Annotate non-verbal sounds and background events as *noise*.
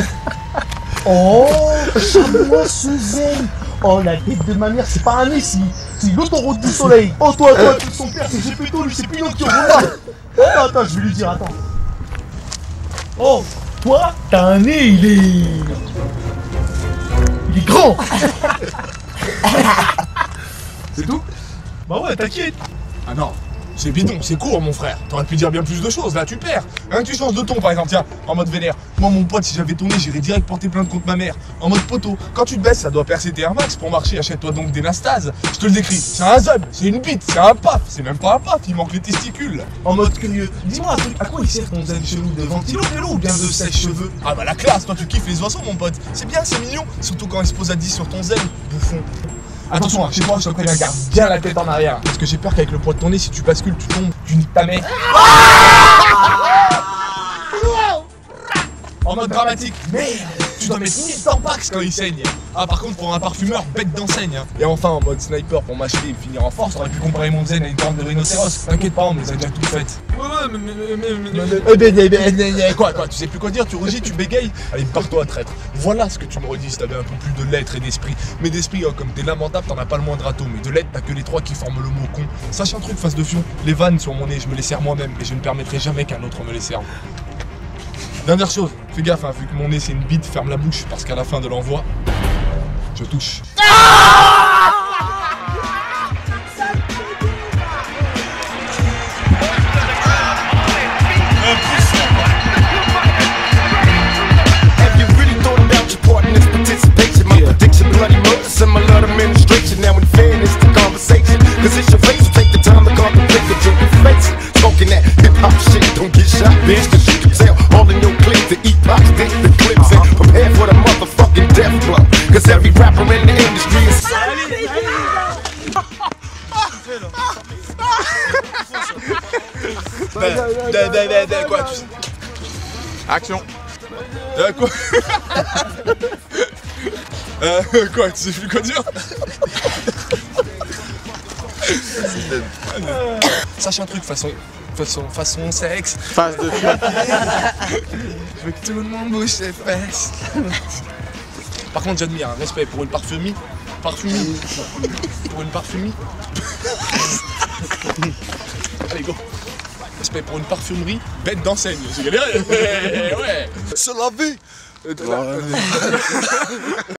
*laughs* Oh, chamois Suzanne Oh, la tête de ma mère, c'est pas un nez, c'est l'autoroute du soleil. Oh, toi, toi, tu son père, c'est Gepetto, lui, c'est Pinocchio, regarde. Attends, attends, je vais lui dire, attends. Oh, toi, t'as un nez, il est... Il est grand. *laughs* C'est tout? Bah ouais, t'inquiète. Ah non, c'est bidon, c'est court mon frère. T'aurais pu dire bien plus de choses, là tu perds. Hein, tu changes de ton par exemple, tiens, en mode vénère. Moi mon pote, si j'avais tourné, j'irais direct porter plainte contre ma mère. En mode poteau, quand tu te baisses, ça doit percer tes Air Max. Pour marcher, achète-toi donc des Nastase. Je te le décris, c'est un zub, c'est une bite, c'est un paf, c'est même pas un paf, il manque les testicules. En mode curieux, dis-moi un truc, à quoi il sert ton zen chelou De ventilo vélo ou bien de sèche-cheveux Ah bah la classe, toi tu kiffes les oiseaux mon pote. C'est bien, c'est mignon, surtout quand il se pose à 10 sur ton zen, bouffon. Attention, hein, chez toi, je te préviens, garde bien la tête en arrière. Parce que j'ai peur qu'avec le poids de ton nez, si tu bascules, tu tombes, tu niques ta mère. En mode dramatique, merde Tu dois mettre 1000 tampax quand il saigne. Ah par contre pour un parfumeur, bête d'enseigne hein. Et enfin en mode sniper pour m'acheter et finir en force, aurait pu comparer mon zen à une corne de rhinocéros. T'inquiète pas, on me les a déjà toutes faites. Ouais ouais mais mais mais mais Quoi quoi, tu sais plus quoi dire, tu rougis, tu bégayes. Allez pars-toi traître. Voilà ce que tu me redis si t'avais un peu plus de lettres et d'esprit. Mais d'esprit, oh, comme t'es lamentable, t'en as pas le moindre atome Mais de lettres, t'as que les trois qui forment le mot con. Sache un truc face de fion, les vannes sur mon nez, je me les sers moi-même. Et je ne permettrai jamais qu'un autre me les serve Dernière chose, fais gaffe, hein, vu que mon nez c'est une bite, ferme la bouche parce qu'à la fin de l'envoi, je touche. Have Quoi. Action Euh, quoi? *laughs* Euh, quoi, tu sais plus quoi dire? *laughs* Sache un truc, façon... Façon, façon sexe. Face de Je veux que tout le monde bouge ses fesses. Par contre, j'admire, un respect pour une parfumie. Parfumie. Pour une parfumie. *laughs* Allez, go. Respect pour une parfumerie, bête d'enseigne. J'ai galéré. *laughs* Ouais. Se laver. *laughs*